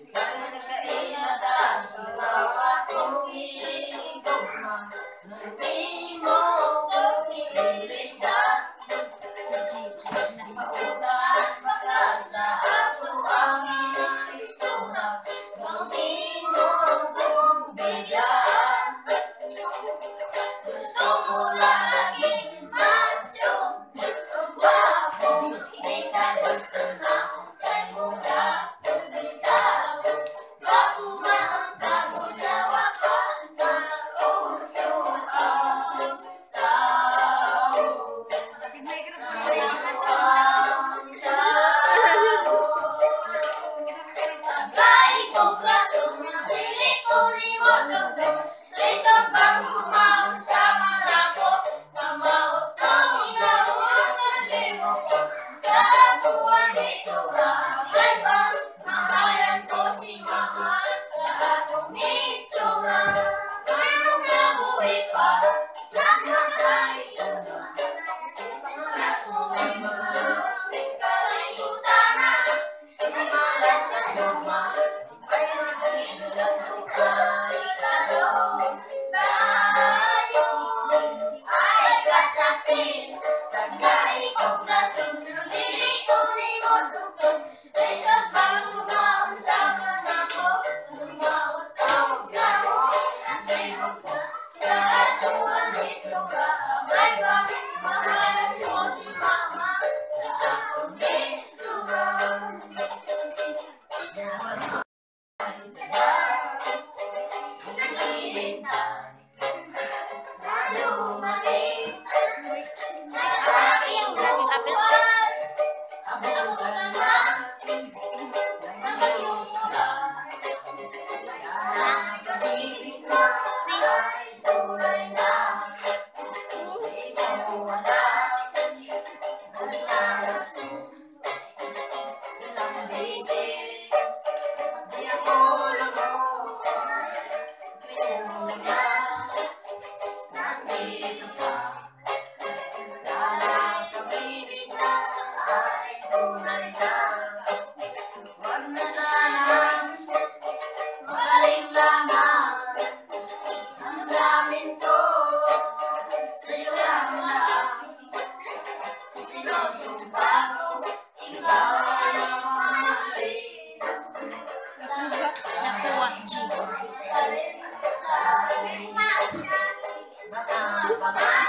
Thank you. Bye bye. Soto.